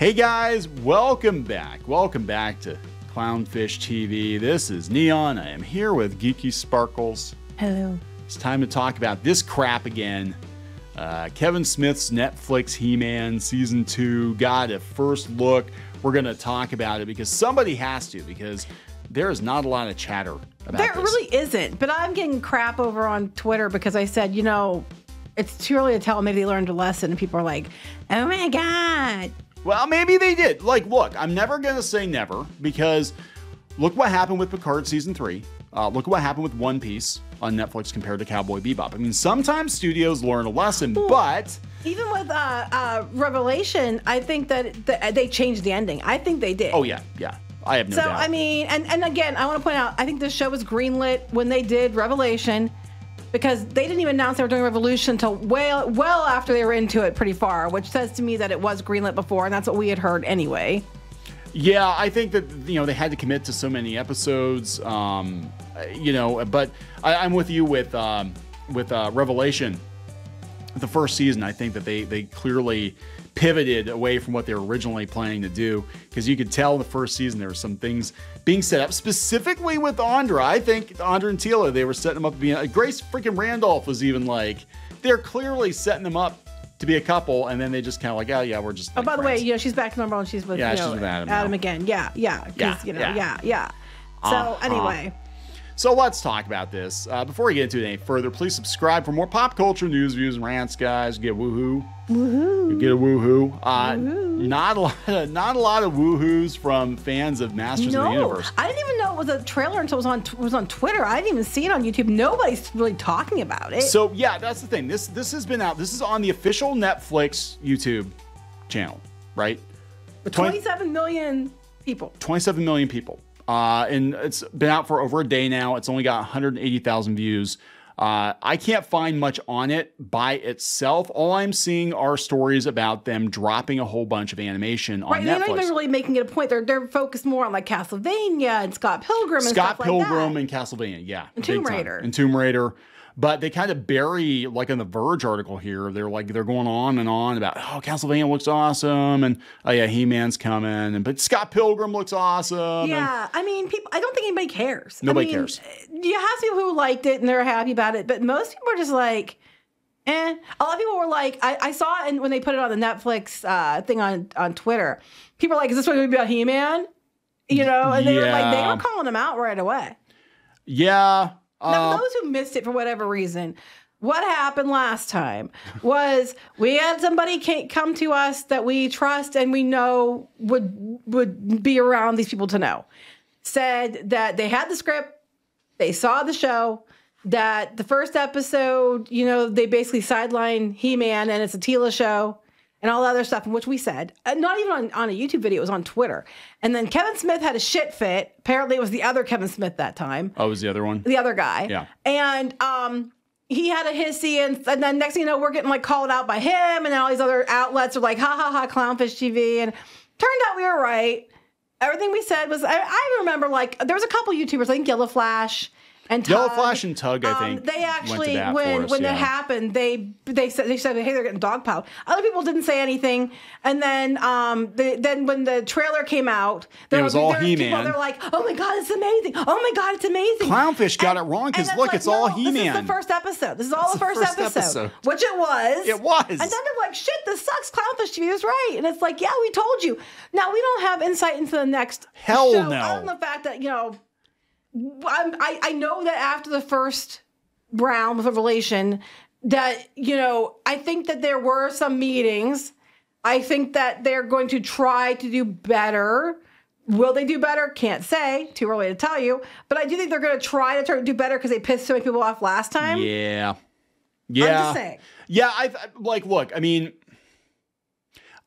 Hey guys, welcome back. Welcome back to Clownfish TV. This is Kneon. I am here with Geeky Sparkles. Hello. It's time to talk about this crap again. Uh, Kevin Smith's Netflix He Man Season 2 got a first look. We're going to talk about it because somebody has to, because there is not a lot of chatter about There this. really isn't, but I'm getting crap over on Twitter because I said, you know, it's too early to tell. Maybe they learned a lesson. And people are like, oh my God. Well, maybe they did. Like, look, I'm never going to say never because look what happened with Picard season three. Uh, look at what happened with One Piece on Netflix compared to Cowboy Bebop. I mean, sometimes studios learn a lesson, but Even with uh, uh, Revelation, I think that th- they changed the ending. I think they did. oh yeah, yeah, I have no So doubt. I mean, and and again, I want to point out, I think this show was greenlit when they did Revelation, because they didn't even announce they were doing Revolution until well well after they were into it pretty far, which says to me that it was greenlit before, and that's what we had heard anyway. Yeah, I think that you know they had to commit to so many episodes. Um, you know, but I, I'm with you with um, with uh, Revelation. The first season, I think that they they clearly pivoted away from what they were originally planning to do because you could tell in the first season there were some things being set up specifically with Andra. I think Andra and Teela they were setting them up to be uh, Grace freaking Randolph was even like they're clearly setting them up to be a couple, and then they just kind of like, oh yeah, we're just. Oh, by the way, friends." you know, she's back to normal and she's with, Yeah, you she's know, with Adam now. again. Yeah, yeah. 'cause, Yeah, you know, yeah. yeah, yeah. So Uh-huh. anyway, So let's talk about this. Uh, before we get into it any further, please subscribe for more pop culture news, views, and rants, guys. Get woohoo. Woohoo. Get a woohoo. Uh, Not a lot of, not a lot of woohoos from fans of Masters of the no, Universe. I didn't even know it was a trailer until it was on was on Twitter. I didn't even see it on YouTube. Nobody's really talking about it. So yeah, that's the thing. This this has been out. This is on the official Netflix YouTube channel, right? 20 27 million people. 27 million people. Uh, and it's been out for over a day now. It's only got 180,000 views. Uh, I can't find much on it by itself. All I'm seeing are stories about them dropping a whole bunch of animation on Right, they're not even really making it a point. They're they're focused more on like Castlevania and Scott Pilgrim and Scott stuff Pilgrim like that. and Castlevania, yeah, And Tomb time. Raider. and Tomb Raider. But they kind of bury, like in the Verge article here, they're like they're going on and on about oh Castlevania looks awesome and oh yeah He Man's coming and but Scott Pilgrim looks awesome. and- Yeah, I mean, people. I don't think anybody cares. Nobody I mean, cares. You have people who liked it and they're happy about it, but most people are just like, eh. A lot of people were like, I, I saw it and when they put it on the Netflix uh, thing on on Twitter. People were like, "Is this going to be about He Man?" You know, and they were like, they were calling him out right away. yeah. Now, uh, those who missed it for whatever reason, what happened last time was we had somebody come to us that we trust and we know would would be around these people to know. Said that they had the script, they saw the show, that the first episode, you know, they basically sideline He Man and it's a Teela show and all the other stuff, in which we said, uh, not even on, on a YouTube video, it was on Twitter. And then Kevin Smith had a shit fit. Apparently, it was the other Kevin Smith that time oh, was the other one? the other guy. Yeah. And um he had a hissy and, and then next thing you know, we're getting like called out by him and then all these other outlets are like, ha ha ha, clownfish TV. And turned out we were right. Everything we said was I, I remember like there was a couple YouTubers, I think Yellow Flash and Yellow Flash and Tug, I um, think, they went to actually when us, when yeah. it happened, they they said they said hey they're getting dogpiled. Other people didn't say anything, and then um the, then when the trailer came out, there It was all there He-Man. They're like, oh my god, it's amazing! Oh my god, it's amazing! Clownfish got And- it wrong because look, like, it's all no, This is the first episode. This is all the the first, first episode, episode. which it was. It was. And then they're like, shit, this sucks. Clownfish TV is right. And it's like, yeah, we told you. Now we don't have insight into the next Hell show, no. Other than the fact that you know, I I know that after the first round with Revelation, that you know, I think that there were some meetings. I think that they're going to try to do better. Will they do better? Can't say. Too early to tell you. But I do think they're going to try to try to do better because they pissed so many people off last time. Yeah. Yeah. I'm just saying. Yeah, I- like look, I mean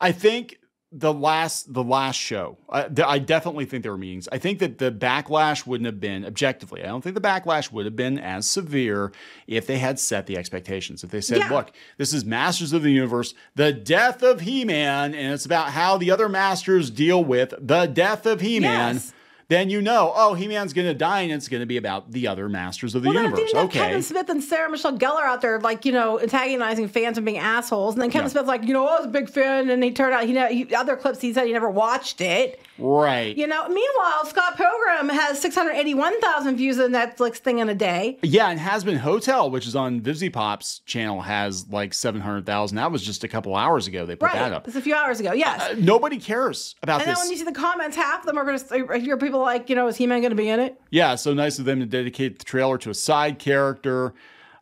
I think the last the last show, uh, I, th- I definitely think there were meetings. I think that the backlash wouldn't have been objectively. I don't think the backlash would have been as severe if they had set the expectations. If they said, Yeah. "Look, this is Masters of the Universe, the death of He-Man, and it's about how the other masters deal with the death of He-Man." Yes. Then you know, oh, He Man's going to die, and it's going to be about the other Masters of the Well, Universe. have Okay. Kevin Smith and Sarah Michelle Gellar out there, like you know, antagonizing fans and being assholes, and then Kevin Yeah. Smith's like, you know, I was a big fan, and he turned out he, know, he other clips he said he never watched it. Right. You know, meanwhile, Scott Pilgrim has 681,000 views of the Netflix thing in a day. Yeah, and Hazbin Hotel, which is on VivziePop's channel, has like 700,000. That was just a couple hours ago they put Right. that up. It's a few hours ago. Yes. Uh, nobody cares about and then when you see the comments, half of them are going to hear people like, you know, is He Man going to be in it? Yeah, so nice of them to dedicate the trailer to a side character.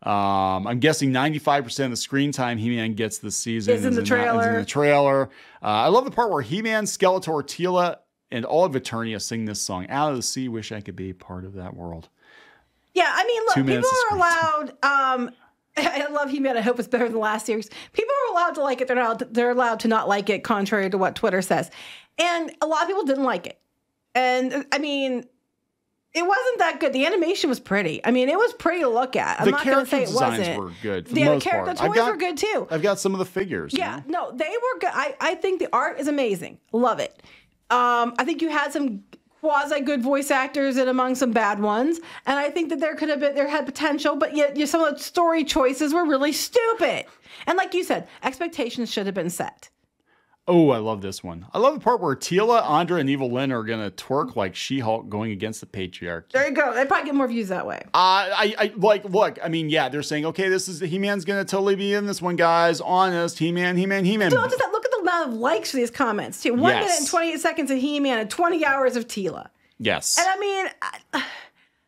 Um, I'm guessing 95% of the screen time He-Man gets this season Is in the that- trailer. in the trailer. Uh, I love the part where He-Man, Skeletor, Teela, and all of Eternia sing this song. Out of the sea, wish I could be part of that world. Yeah, I mean, look, people are allowed. Um, I love He Man. I hope it's better than the last series. People are allowed to like it. They're allowed. To, they're allowed to not like it, contrary to what Twitter says. And a lot of people didn't like it. And I mean, it wasn't that good. The animation was pretty. I mean, it was pretty to look at. I'm the not going to character say it designs wasn't. were good for the the most char- part. the toys got- were good too. I've got some of the figures. you Yeah, know? no, they were good. I, I think the art is amazing. Love it. Um, I think you had some quasi good voice actors and among some bad ones, and I think that there could have been there had potential, but yet you, some of the story choices were really stupid. And like you said, expectations should have been set. Oh, I love this one. I love the part where Teela, Andra, and Evil Lynn are gonna twerk like She-Hulk going against the patriarchy. There you go. They probably get more views that way. Uh, I, I like look. I mean, yeah, they're saying, okay, this is He Man's gonna totally be in this one, guys. Honest, He Man, He Man, He Man. Don't just look at the amount of likes for these comments too. One Yes. minute and twenty eight seconds of He Man and twenty hours of Teela. Yes. And I mean, I-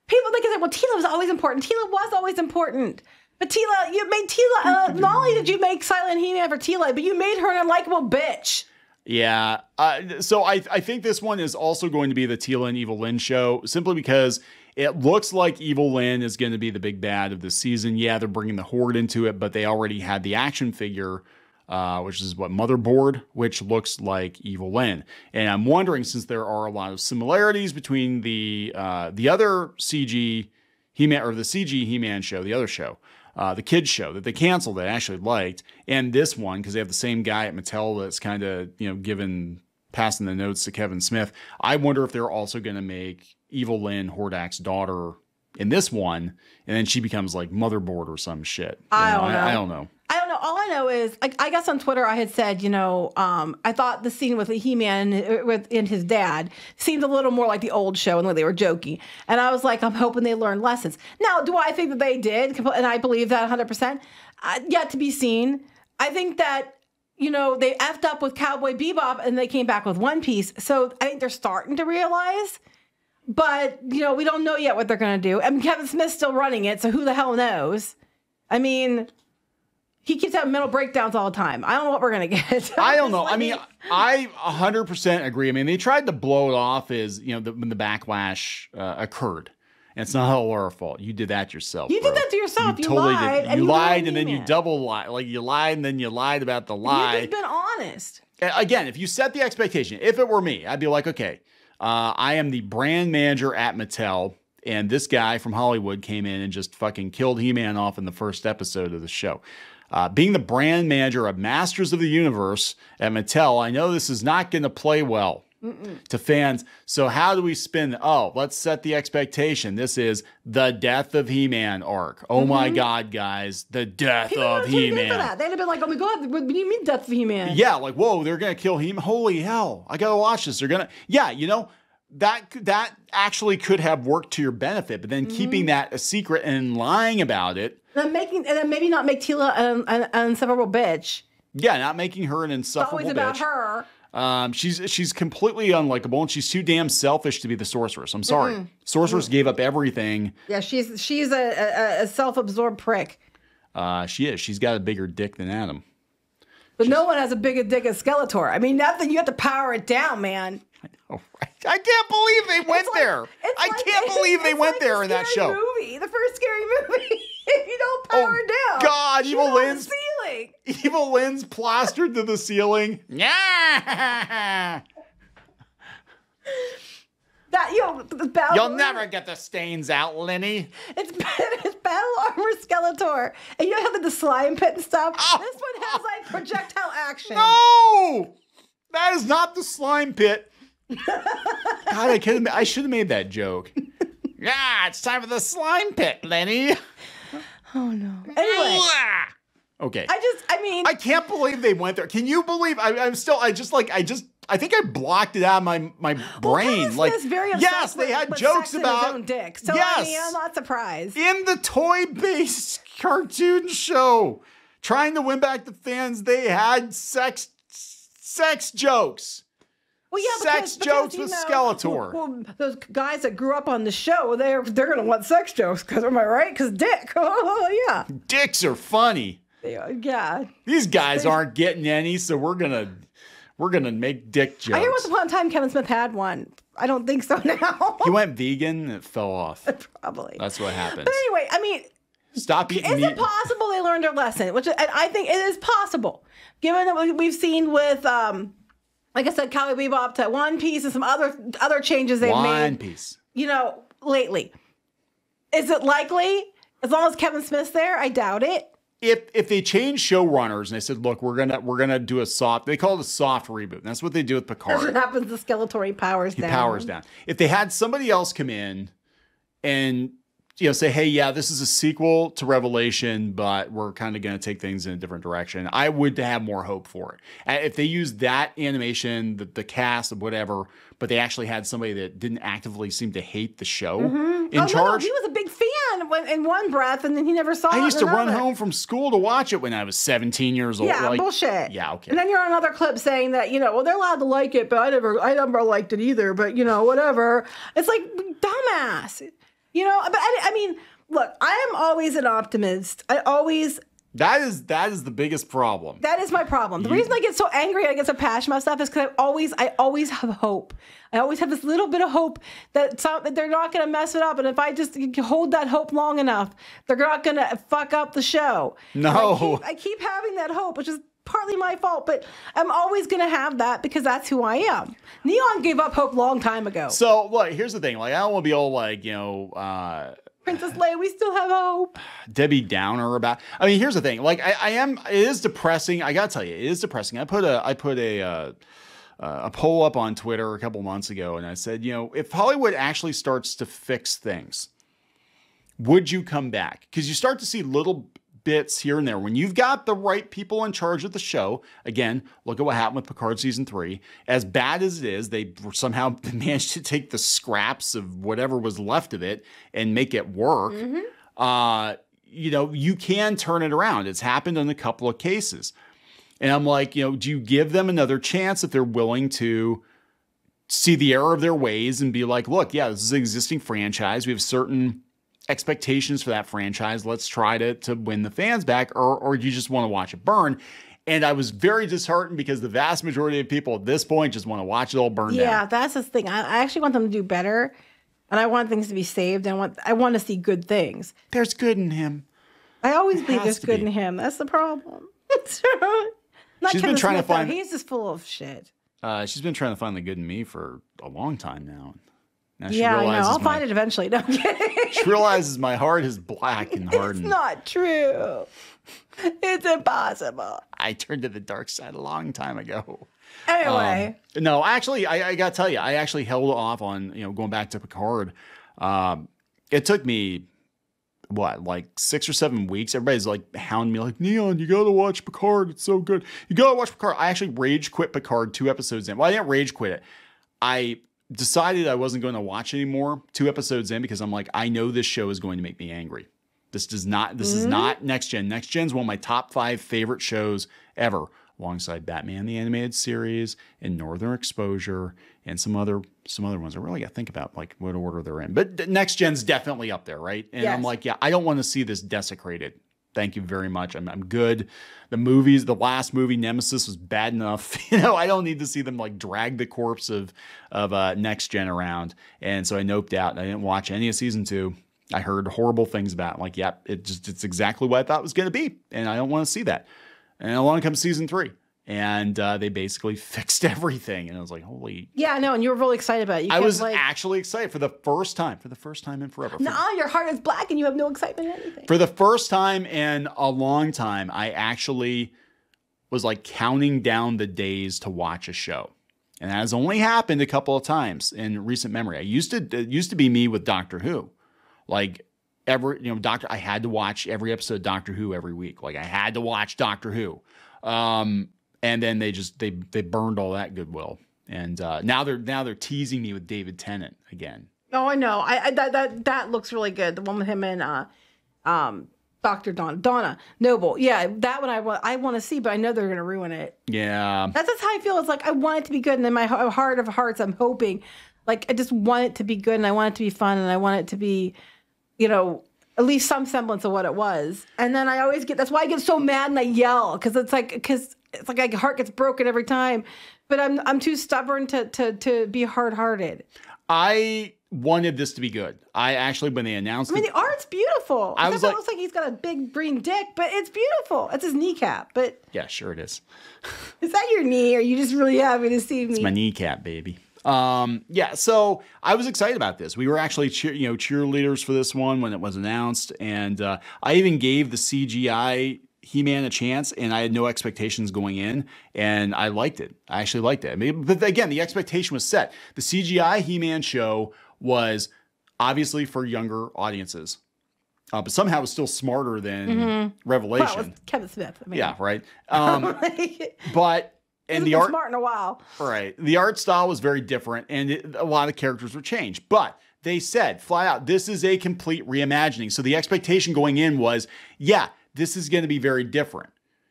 people think that well, Teela was always important. Teela was always important. But Teela, you made Teela. Uh, not only did you make Silent He-Man for Teela, but you made her an unlikable bitch. Yeah. Uh, so I, I think this one is also going to be the Teela and Evil Lynn show, simply because it looks like Evil Lynn is going to be the big bad of the season. Yeah, they're bringing the Horde into it, but they already had the action figure, uh, which is what Motherboard, which looks like Evil Lynn. And I'm wondering, since there are a lot of similarities between the uh, the other CG He-Man or the CG He-Man show, the other show, uh, the kids show that they canceled that I actually liked, and this one because they have the same guy at Mattel that's kind of you know given passing the notes to Kevin Smith. I wonder if they're also going to make Evil Lynn Hordak's daughter in this one, and then she becomes like motherboard or some shit. I don't know. I don't know. I don't know. All I know is, like, I guess on Twitter I had said, you know, um, I thought the scene with the He-Man uh, with and his dad seemed a little more like the old show and way they were joking. And I was like, I'm hoping they learned lessons. Now, do I think that they did? And I believe that 100. percent uh, Yet to be seen. I think that you know they effed up with Cowboy Bebop and they came back with One Piece. So I think they're starting to realize. But you know, we don't know yet what they're going to do. And Kevin Smith's still running it, so who the hell knows? I mean, he keeps having mental breakdowns all the time. I don't know what we're gonna get. I don't know. I mean, I 100% agree. I mean, they tried to blow it off as, you know, the, when the backlash uh, occurred. And it's not all our fault. You did that yourself. You did that to yourself. You lied, Did. and You you lied lied and then you double lied. Like you lied and then you lied about the lie. you've been honest. Again, if you set the expectation, if it were me, I'd be like, okay, uh, I am the brand manager at Mattel. And this guy from Hollywood came in and just fucking killed He Man off in the first episode of the show. Uh, being the brand manager of Masters of the Universe at Mattel, I know this is not going to play well to fans. So, how do we spin? Oh, let's set the expectation. This is the death of He Man arc. Oh my God, guys, the death of He Man. They'd have been like, "Oh my god, what do you mean Death of He-Man?" Yeah, like whoa, they're gonna kill him. Holy hell! I gotta watch this. They're gonna. Yeah, you know that that actually could have worked to your benefit, but then Mm-hmm. keeping that a secret and lying about it. And then making, and then maybe not make Teela an, an, an insufferable bitch. Yeah, not making her an It's insufferable always about bitch. her. Um, she's she's completely unlikable and she's too damn selfish to be the sorceress. I'm sorry, sorceress gave up everything. Yeah, she's she's a, a, a self-absorbed prick. Uh, she is. She's got a bigger dick than Adam. But no one has a bigger dick as Skeletor. I mean, nothing. You have to power it down, man. Oh, right. I can't believe they went like- there. it's I like- can't believe they went like there the in that scary show. Movie, the first scary movie. If you don't oh, power Oh, down, God, Evil it on the Lynn's- ceiling. Evil Lynn's plastered to the ceiling. Yeah. That you know, the battle. You'll never get the stains out, Lenny. It's it's battle armor Skeletor, and you know how the, the slime pit and stuff. Oh. This one has like projectile action. No! That is not the slime pit. God, I could. I should have made that joke. yeah, it's time for the slime pit, Lenny. Oh no. Anyway, Okay. I just, I mean, I can't believe they went there. Can you believe? I, I'm still. I just like. I just. I think I blocked it out of my my brain. Kevin like Smith's very yes, they had with jokes sex about his own dick. So yes, I mean, I'm not surprised. in the toy-based cartoon show, trying to win back the fans. They had sex sex jokes. Well, yeah, Sex jokes with Skeletor. Well, those guys that grew up on the show, they're they're gonna want sex jokes. Cause am I right? Because Dick. Oh yeah. Dicks are funny. Yeah, yeah. These guys aren't getting any, so we're gonna we're gonna make dick jokes. I hear once upon a time Kevin Smith had one. I don't think so now. he went vegan and it fell off. Probably. That's what happened. But anyway, I mean, Stop eating is meat. it possible they learned their lesson? Which and I think it is possible, given that we- we've seen with, um, like I said, Cowboy Bebop to One Piece and some other other changes they've One made. One Piece. You know, lately. Is it likely? As long as Kevin Smith's there, I doubt it. If if they changed showrunners and they said, look, we're gonna we're gonna do a soft they call it a soft reboot. And that's what they do with That's what Picard. happens to Skeletor. He powers He down. powers down. If they had somebody else come in and you know say, hey, yeah, this is a sequel to Revelation, but we're kind of gonna take things in a different direction, I would have more hope for it. If they used that animation, the, the cast of whatever, but they actually had somebody that didn't actively seem to hate the show mm-hmm. in Oh, no, no, charge. he was a big fan in one breath, and then he never saw it. I used to run home from school to watch it when I was 17 years old. Yeah, like, bullshit. Yeah, okay. And then you're on another clip saying that you know, well, they're allowed to like it, but I never, I never liked it either. But you know, whatever. It's like dumbass. You know, but I, I mean, look, I am always an optimist. I always that is that is the biggest problem. that is my problem. The reason I get so angry, I get so passionate about stuff, is because I always, I always have hope. I always have this little bit of hope that, some, that they're not going to mess it up, and if I just hold that hope long enough, they're not going to fuck up the show. And I No. keep, I keep having that hope, which is partly my fault, but I'm always going to have that because that's who I am. Kneon gave up hope long time ago. So, look, here's the thing. Like, I don't want to be all like, you know, uh, Princess Leia, we still have hope. Debbie Downer about. I mean, here's the thing. Like, I, I am. It is depressing. I gotta tell you, it is depressing. I put a I put a uh, uh, a poll up on Twitter a couple months ago, and I said, you know, if Hollywood actually starts to fix things, would you come back? Because you start to see little bits here and there. When you've got the right people in charge of the show, again, look at what happened with Picard season three. As bad as it is, they somehow managed to take the scraps of whatever was left of it and make it work. Uh, you know, you can turn it around. It's happened in a couple of cases. And I'm like, you know, do you give them another chance if they're willing to see the error of their ways and be like, look, yeah, this is an existing franchise. We have certain expectations for that franchise. Let's try to to win the fans back, or or you just want to watch it burn? And I was very disheartened because the vast majority of people at this point just want to watch it all burn Yeah, down. that's the thing. I, I actually want them to do better, and I want things to be saved. And I want I want to see good things. There's good in him. I always believe there's good be. in him. That's the problem. Not She's been trying to Smith, though. find- He's just full of shit. Uh, she's been trying to find the good in me for a long time now. Now she Yeah, I know. I'll my, find it eventually. No. She realizes my heart is black and hardened. it's not true. It's impossible. I turned to the dark side a long time ago. Anyway, No, actually, I, I got to tell you, I actually held off on you know going back to Picard. Um, it took me what like six or seven weeks. Everybody's like hounding me, like Kneon, you gotta watch Picard. It's so good. You gotta watch Picard. I actually rage quit Picard two episodes in. Well, I didn't rage quit it. I decided I wasn't going to watch anymore two episodes in because I'm like, I know this show is going to make me angry. This does not. This is mm-hmm. not next gen. Next gen's one of my top five favorite shows ever, alongside Batman the animated series and Northern Exposure and some other some other ones. I really got to think about like what order they're in. But next gen's definitely up there, right? And I'm like, yeah, I don't want to see this desecrated. Thank you very much. I'm, I'm good. The movies, the last movie, Nemesis, was bad enough. You know, I don't need to see them like drag the corpse of of uh, next gen around. And so I noped out. I didn't watch any of season two. I heard horrible things about. It. Like, yep, it just it's exactly what I thought it was going to be, and I don't want to see that. And along comes season three, and uh, they basically fixed everything. And I was like, holy! yeah, no, and you were really excited about it. You I was like, actually excited for the first time, for the first time in forever. For- nah, your heart is black and you have no excitement in anything. for the first time in a long time, I actually was like counting down the days to watch a show. and that has only happened a couple of times in recent memory. I used to it used to be me with Doctor Who, like every you know Doctor. I had to watch every episode of Doctor Who every week. Like I had to watch Doctor Who, um, and then they just they they burned all that goodwill, and uh, now they're now they're teasing me with David Tennant again. Oh, I know. I, I that that that looks really good. The one with him and uh, um, Doctor Donna Donna Noble. Yeah, that one I want I want to see, but I know they're gonna ruin it. Yeah, That's just how I feel. It's like I want it to be good, and in my heart of hearts, I'm hoping, like I just want it to be good, and I want it to be fun, and I want it to be, you know, at least some semblance of what it was. And then I always get that's why I get so mad and I yell because it's like because it's like my heart gets broken every time. But I'm I'm too stubborn to to to be hard hearted. I wanted this to be good. I actually when they announced I mean, it, the art's beautiful. I Except was it like- looks like he's got a big green dick, but it's beautiful. It's his kneecap. But yeah, sure it is. is that your knee? Or are you just really happy to see me? It's my kneecap, baby. Um, yeah, so I was excited about this. We were actually cheer, you know cheerleaders for this one when it was announced, and uh, I even gave the CGI He-Man a chance, and I had no expectations going in, and I liked it. I actually liked it. I mean, but again, the expectation was set. The CGI He-Man show was obviously for younger audiences, uh, but somehow it was still smarter than Revelation. well, Kevin Smith. I mean, yeah, right. Um, but and the art smart in a while. Right. The art style was very different and it, a lot of characters were changed. But they said fly out, this is a complete reimagining. So the expectation going in was, yeah, this is going to be very different.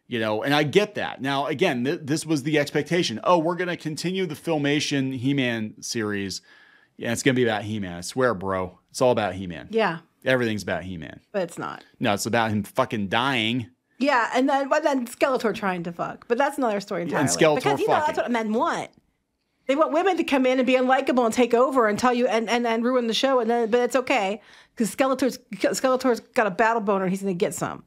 You know, and I get that. Now, again, th- this was the expectation. Oh, we're going to continue the Filmation He Man series. Yeah, it's going to be about He Man. I swear, bro. It's all about He Man. Yeah, Everything's about He Man. but it's not. No, it's about him fucking dying. Yeah, and then but then Skeletor trying to fuck, but that's another story entirely. And Skeletor because you know fucking. that's what men want. They want women to come in and be unlikable and take over and tell you and and, and ruin the show, and then but it's okay because Skeletor's Skeletor's got a battle boner. He's gonna get some.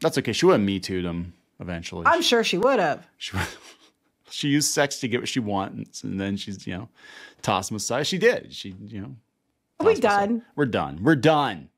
That's okay. She would have Me Too'd him eventually. I'm sure she would have. She, she used sex to get what she wants, and then she's, you know, tossed him aside. She did. She, you know. Are we him aside. done? We're done. We're done.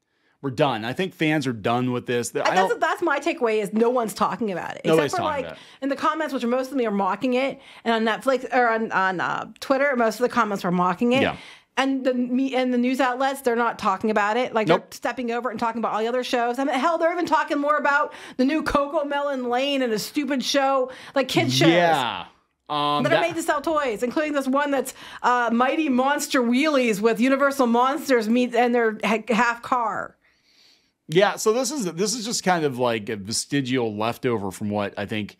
We're done. I think fans are done with this. I That's, that's my takeaway is no one's talking about it. Except for talking like about it. in the comments, which most of them are mocking it. And on Netflix or on, on uh, Twitter, most of the comments were mocking it. Yeah. And the me and the news outlets, they're not talking about it. Like Nope. they're stepping over it and talking about all the other shows. I mean, hell, they're even talking more about the new CoComelon Lane and a stupid show, like kids shows. yeah. Um, That, that- are made to sell toys, including this one that's uh, Mighty Monster Wheelies with Universal Monsters meet and their ha- half car. Yeah, so this is this is just kind of like a vestigial leftover from what I think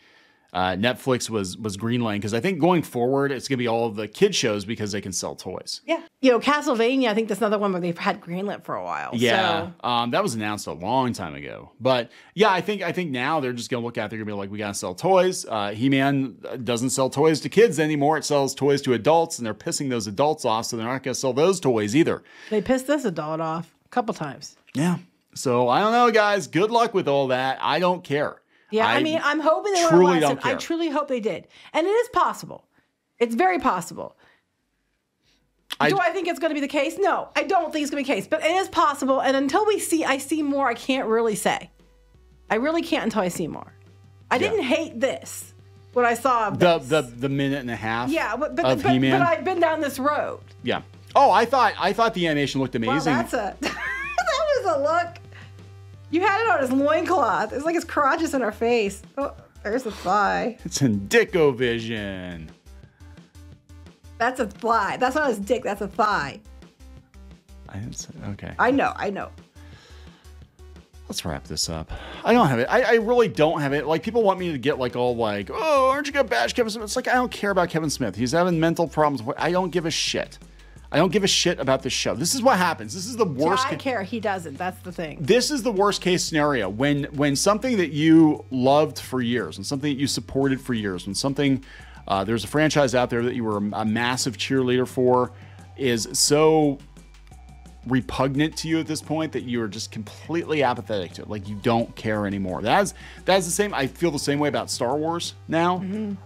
uh, Netflix was was greenlighting because I think going forward it's gonna be all of the kid shows because they can sell toys. Yeah. You know, Castlevania, I think that's another one where they've had greenlit for a while. Yeah, So, um, that was announced a long time ago. But yeah, I think I think now they're just gonna look at. They're gonna be like, we gotta sell toys. Uh, He Man doesn't sell toys to kids anymore. It sells toys to adults, and they're pissing those adults off. So they're not gonna sell those toys either. they pissed this adult off a couple times. Yeah. So I don't know, guys. Good luck with all that. I don't care. Yeah, I, mean, I'm hoping they truly learned a lesson. I truly hope they did. And it is possible. It's very possible. I- Do I think it's going to be the case? No, I don't think it's going to be the case, but it is possible. And until we see, I see more, I can't really say. I really can't until I see more. I didn't hate this what I saw the this. the the minute and a half. yeah, but but, but, but I've been down this road. yeah. Oh, I thought I thought the animation looked Wow, amazing. that's a that was a look. You had it on his loincloth. It's like his crotch is in her face. Oh, there's a thigh. it's in Dicko Vision. That's a fly. That's not his dick. That's a thigh. I didn't say, okay. I know. I know. Let's wrap this up. I don't have it. I, I really don't have it. Like people want me to get like all like, oh, aren't you gonna bash Kevin Smith? It's like I don't care about Kevin Smith. He's having mental problems. I don't give a shit. I don't give a shit about this show. This is what happens. This is the Yeah, worst. I ca- care. He doesn't. That's the thing. this is the worst case scenario when when something that you loved for years and something that you supported for years when something uh, there's a franchise out there that you were a, a massive cheerleader for is so repugnant to you at this point that you are just completely apathetic to it like you don't care anymore that's that's the same i feel the same way about star wars now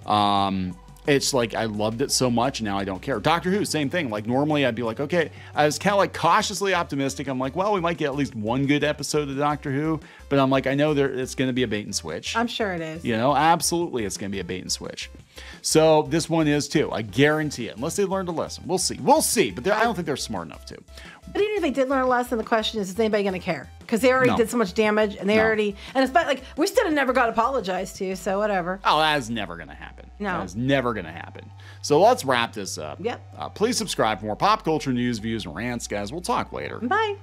um it's like I loved it so much, now I don't care. Doctor Who, same thing. Like normally I'd be like, okay, I was kind of like cautiously optimistic. I'm like, well, we might get at least one good episode of Doctor Who, but I'm like, I know there it's going to be a bait and switch. I'm sure it is. You know, absolutely, it's going to be a bait and switch. So this one is too. I guarantee it. Unless they learned a lesson, we'll see. We'll see. But I don't think they're smart enough to. But even if they did learn a lesson, the question is, is anybody going to care? Because they already No. did so much damage, and they No. already, and it's like we still have never got apologized to, so whatever. Oh, that's never going to happen. No. That is never going to happen. So let's wrap this up. Yep. Uh, please subscribe for more pop culture news, views, and rants, guys. We'll talk later. Bye.